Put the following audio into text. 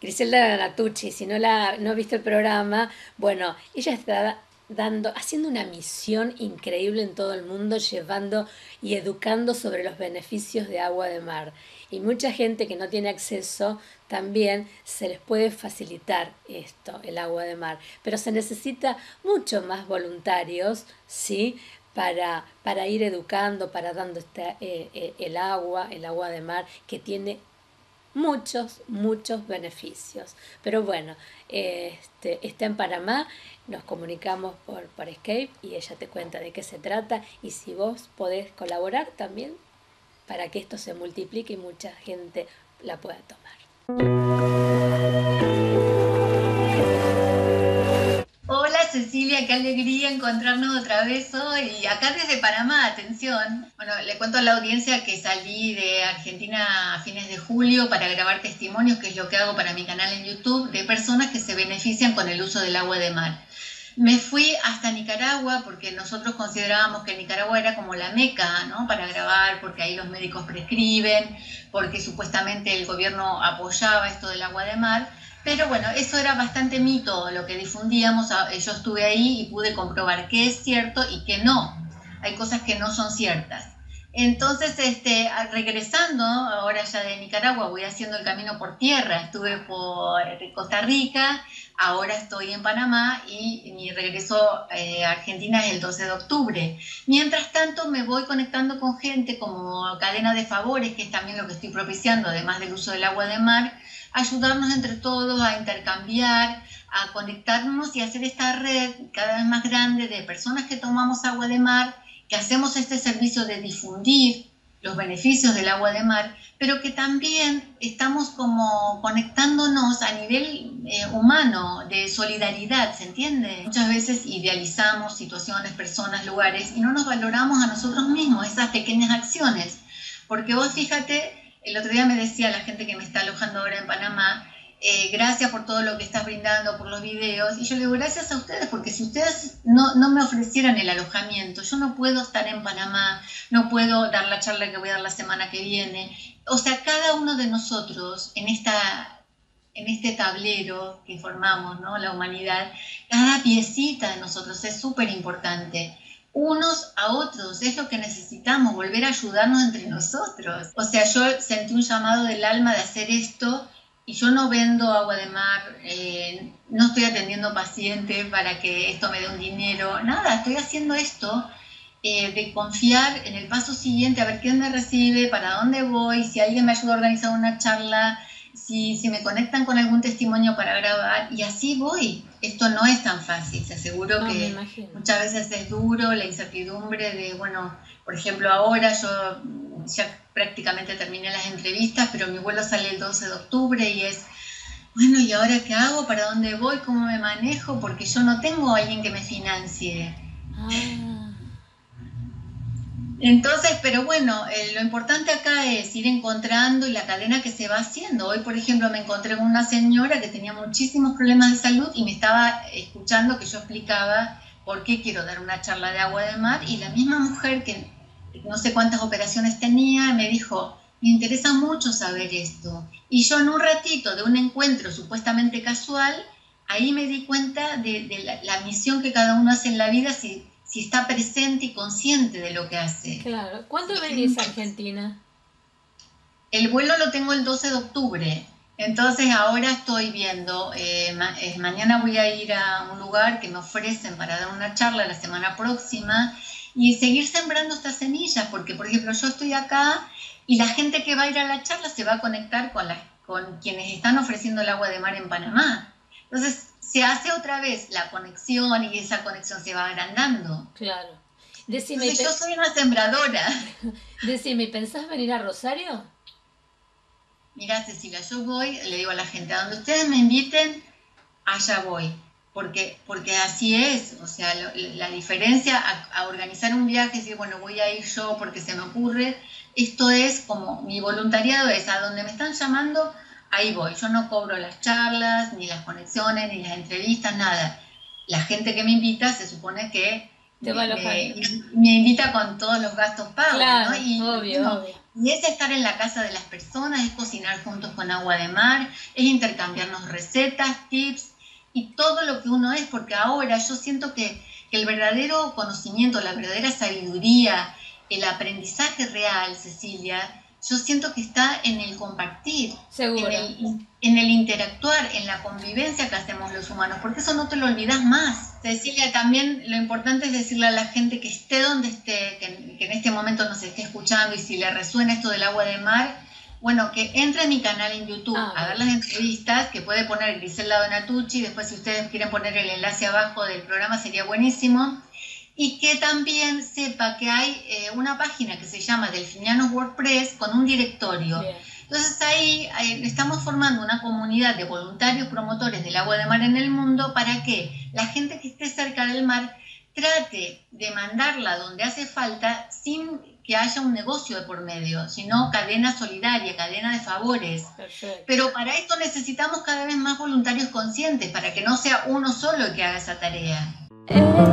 Griselda Natucci, si no la no visto el programa, bueno, ella está dando, haciendo una misión increíble en todo el mundo, llevando y educando sobre los beneficios de agua de mar. Y mucha gente que no tiene acceso también se les puede facilitar esto, el agua de mar. Pero se necesita mucho más voluntarios, ¿sí? Para, para ir educando, para dando este, eh, eh, el agua, el agua de mar, que tiene muchos, muchos beneficios. Pero bueno, este, está en Panamá, nos comunicamos por, por Escape y ella te cuenta de qué se trata y si vos podés colaborar también para que esto se multiplique y mucha gente la pueda tomar. Qué alegría encontrarnos otra vez hoy. Acá desde Panamá, atención. Bueno, le cuento a la audiencia que salí de Argentina a fines de julio para grabar testimonios, que es lo que hago para mi canal en YouTube, de personas que se benefician con el uso del agua de mar. Me fui hasta Nicaragua porque nosotros considerábamos que Nicaragua era como la meca, ¿no? Para grabar, porque ahí los médicos prescriben, porque supuestamente el gobierno apoyaba esto del agua de mar pero bueno, eso era bastante mito lo que difundíamos. Ah, yo estuve ahí y pude comprobar que es cierto y que no. Hay cosas que no son ciertas. Entonces, este, regresando ahora ya de Nicaragua, voy haciendo el camino por tierra. Estuve por Costa Rica, ahora estoy en Panamá y mi regreso eh, a Argentina es el 12 de octubre. Mientras tanto, me voy conectando con gente como cadena de favores, que es también lo que estoy propiciando, además del uso del agua de mar ayudarnos entre todos a intercambiar, a conectarnos y hacer esta red cada vez más grande de personas que tomamos agua de mar, que hacemos este servicio de difundir los beneficios del agua de mar, pero que también estamos como conectándonos a nivel eh, humano, de solidaridad, ¿se entiende? Muchas veces idealizamos situaciones, personas, lugares y no nos valoramos a nosotros mismos, esas pequeñas acciones. Porque vos fíjate el otro día me decía la gente que me está alojando ahora en Panamá, eh, gracias por todo lo que estás brindando, por los videos. Y yo le digo, gracias a ustedes, porque si ustedes no, no, me ofrecieran el alojamiento, yo no puedo estar en Panamá, no puedo dar la charla que voy a dar la semana que viene. O sea, cada uno de nosotros en, esta, en este tablero que formamos, ¿no? la humanidad, cada piecita de nosotros es súper importante unos a otros, es lo que necesitamos, volver a ayudarnos entre nosotros. O sea, yo sentí un llamado del alma de hacer esto y yo no vendo agua de mar, eh, no estoy atendiendo pacientes para que esto me dé un dinero, nada, estoy haciendo esto eh, de confiar en el paso siguiente, a ver quién me recibe, para dónde voy, si alguien me ayuda a organizar una charla, si, si me conectan con algún testimonio para grabar, y así voy. Esto no es tan fácil, se aseguro que muchas veces es duro la incertidumbre de, bueno, por ejemplo, ahora yo ya prácticamente terminé las entrevistas, pero mi vuelo sale el 12 de octubre y es, bueno, ¿y ahora qué hago? ¿Para dónde voy? ¿Cómo me manejo? Porque yo no tengo a alguien que me financie. Ah. Entonces, pero bueno, eh, lo importante acá es ir encontrando y la cadena que se va haciendo. Hoy, por ejemplo, me encontré con una señora que tenía muchísimos problemas de salud y me estaba escuchando que yo explicaba por qué quiero dar una charla de agua de mar y la misma mujer que no sé cuántas operaciones tenía me dijo, me interesa mucho saber esto. Y yo en un ratito de un encuentro supuestamente casual, ahí me di cuenta de, la, la, misión que cada uno hace en la vida si si está presente y consciente de lo que hace. Claro. ¿Cuándo venís a Argentina? El vuelo lo tengo el 12 de octubre. Entonces ahora estoy viendo, eh, mañana voy a ir a un lugar que me ofrecen para dar una charla la semana próxima y seguir sembrando estas semillas, porque por ejemplo yo estoy acá y la gente que va a ir a la charla se va a conectar con, con quienes están ofreciendo el agua de mar en Panamá. Entonces se hace otra vez la conexión y esa conexión se va agrandando. Claro. Decime, yo soy una sembradora. Decime, ¿pensás venir a Rosario? Mira, Cecilia, yo voy, le digo a la gente, a donde ustedes me inviten, allá voy. Porque, porque así es, o sea, la diferencia a, a, organizar un viaje, decir, bueno, voy a ir yo porque se me ocurre, esto es como mi voluntariado es a donde me están llamando, ahí voy. Yo no cobro las charlas, ni las conexiones, ni las entrevistas, nada. La gente que me invita se supone que me, invita con todos los gastos pagos, ¿no? Y, obvio, Y es estar en la casa de las personas, es cocinar juntos con agua de mar, es intercambiarnos recetas, tips y todo lo que uno es, porque ahora yo siento que, que el verdadero conocimiento, la verdadera sabiduría, el aprendizaje real, Cecilia, yo siento que está en el compartir, En, el, en el interactuar, en la convivencia que hacemos los humanos, porque eso no te lo olvidas más. Cecilia, también lo importante es decirle a la gente que esté donde esté, que, en este momento nos esté escuchando y si le resuena esto del agua de mar, bueno, que entre en mi canal en YouTube ah, a ver las entrevistas, que puede poner Griselda Donatucci, después si ustedes quieren poner el enlace abajo del programa sería buenísimo. Y que también sepa que hay eh, una página que se llama Delfinianos WordPress con un directorio. Entonces ahí estamos formando una comunidad de voluntarios promotores del agua de mar en el mundo para que la gente que esté cerca del mar trate de mandarla donde hace falta sin que haya un negocio de por medio, sino cadena solidaria, cadena de favores. Pero para esto necesitamos cada vez más voluntarios conscientes, para que no sea uno solo el que haga esa tarea. Eh,